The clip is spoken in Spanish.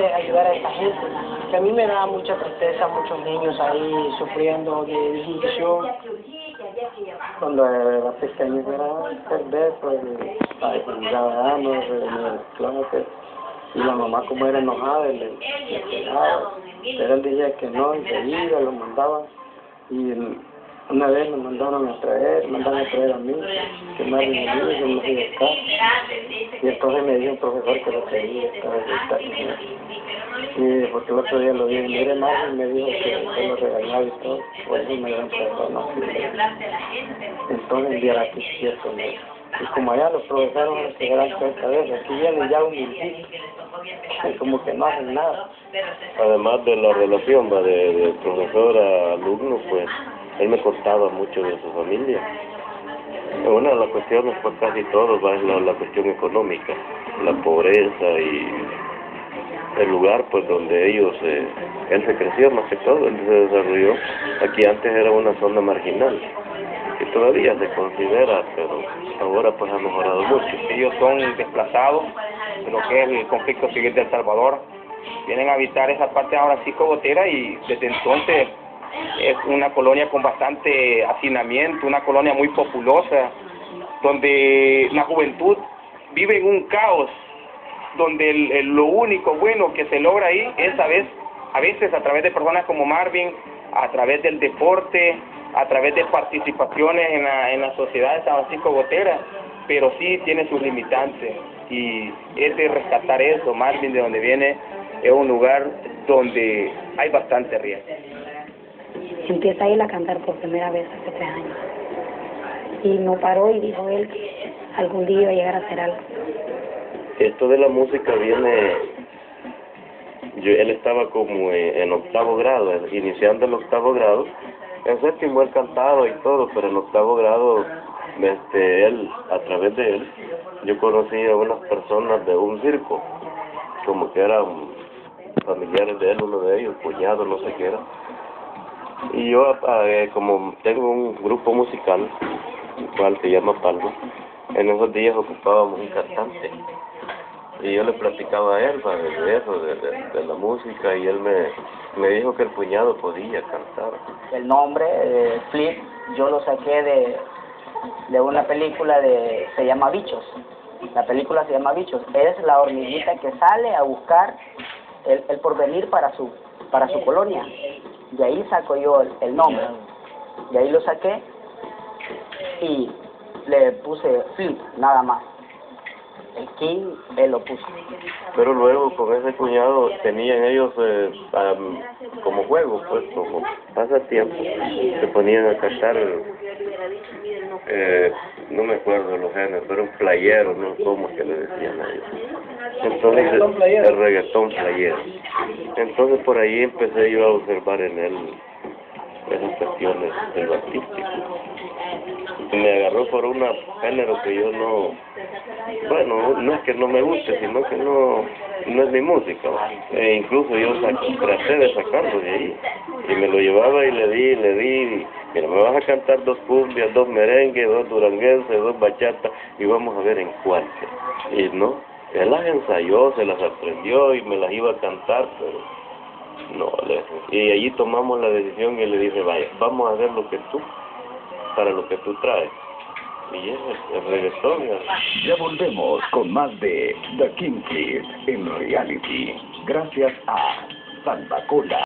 ayudar a esta gente, que a mí me da mucha tristeza muchos niños ahí sufriendo de disfunción. Cuando era pequeño era perder, pues, ay, jugaba años, venía a las clases, y la mamá como era enojada, le, le pegaba, pero él decía que no, iba, lo mandaba, y una vez me mandaron a traer, mandaron a traer a mí, que me habían venido, yo me fui acá, y entonces me dijo un profesor que lo traía, estaba y porque el otro día lo vi, mire Marvin me dijo que se lo regañaba y todo, por eso me dieron perdón. Entonces enviará que es cierto. Y como allá los profesores se darán cuenta de eso, aquí vienen ya un y como que no hacen nada. Además de la relación ¿va? de, de profesor a alumno, pues él me contaba mucho de su familia. Una de las cuestiones, pues casi todo, va la, la cuestión económica, la pobreza y el lugar pues donde ellos, eh, él se creció más que todo, él se desarrolló. Aquí antes era una zona marginal, que todavía se considera, pero ahora pues ha mejorado mucho. Ellos son desplazados de lo que es el conflicto civil de El Salvador, vienen a habitar esa parte ahora sí cogotera y desde entonces es una colonia con bastante hacinamiento, una colonia muy populosa, donde la juventud vive en un caos donde el, lo único bueno que se logra ahí es a veces, a veces a través de personas como Marvin, a través del deporte, a través de participaciones en la, en la sociedad de San Francisco Gotera, pero sí tiene sus limitantes y es de rescatar eso, Marvin de donde viene es un lugar donde hay bastante riesgo. Empieza ir a cantar por primera vez hace tres años. Y no paró y dijo él que algún día iba a llegar a hacer algo. Esto de la música viene, yo, él estaba como en, en, octavo grado, iniciando el octavo grado, en séptimo él cantaba y todo, pero en octavo grado, este, él, a través de él, yo conocí a unas personas de un circo, como que eran familiares de él, uno de ellos, cuñado, no sé qué era, y yo, eh, como tengo un grupo musical, el cual se llama Palma, en esos días ocupábamos un cantante. Y yo le platicaba a él de eso, de, de, la música, y él me, me dijo que el puñado podía cantar. El nombre, de Flip, yo lo saqué de, de una película de, se llama Bichos, la película se llama Bichos, es la hormiguita que sale a buscar el, el porvenir para su, para su colonia, de ahí saco yo el, nombre, de ahí lo saqué y le puse Flip, nada más. El King él lo puso. Pero luego con ese cuñado tenían ellos eh, como juego, pues como pasatiempo, se ponían a cantar, eh, no me acuerdo los géneros, pero un playero, no cómo que le decían a ellos. Entonces, el reggaetón playero. Entonces por ahí empecé yo a observar en él esas cuestiones de lo artístico. Me agarró por un género que yo no, bueno, no es que no me guste, sino que no, no es mi música. E incluso yo traté de sacarlo de ahí. Y me lo llevaba y le di, le di, mira, me vas a cantar dos cumbias, dos merengues, dos duranguenses, dos bachatas, y vamos a ver en cuál. Y no, él las ensayó, se las aprendió y me las iba a cantar, pero no, y allí tomamos la decisión y le dije, vaya, vamos a hacer lo que tú, para lo que tú traes. Y es el, reggaetón. Ya volvemos con más de The King en reality, gracias a Santa Cola.